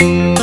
Música